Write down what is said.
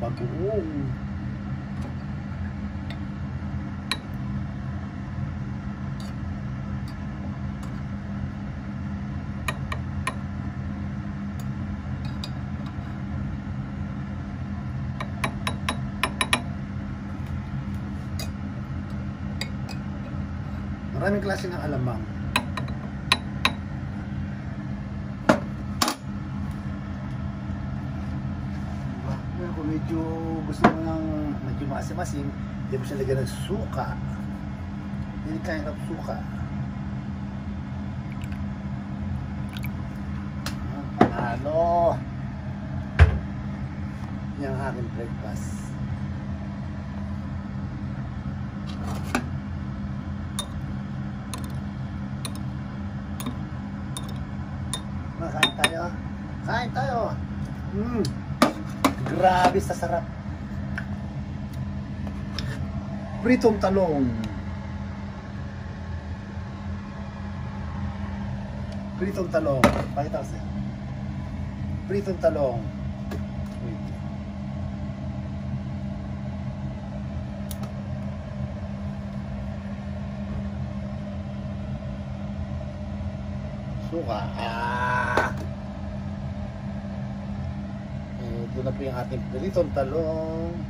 bagoong. Maraming klase ng alamang. Kaya kung medyo gusto mo ng medyo maasim-asim, hindi mo siya lagyan ng suka. Any kind of suka. Panalo! Yan ang aking breakfast. Kain tayo. Kain tayo. Mm. Grabe sa sarap. Pritong talong. Pritong talong. Pakita ko sa'yo. Pritong talong. Wait. Suka. Ah! Ito na po yung ating pritong talong.